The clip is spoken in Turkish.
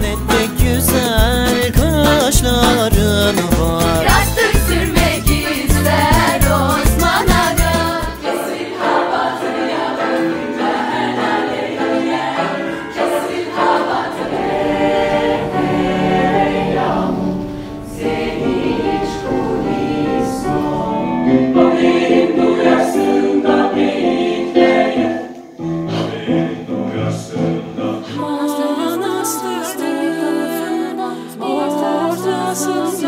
Ne de güzel. Monastery, sen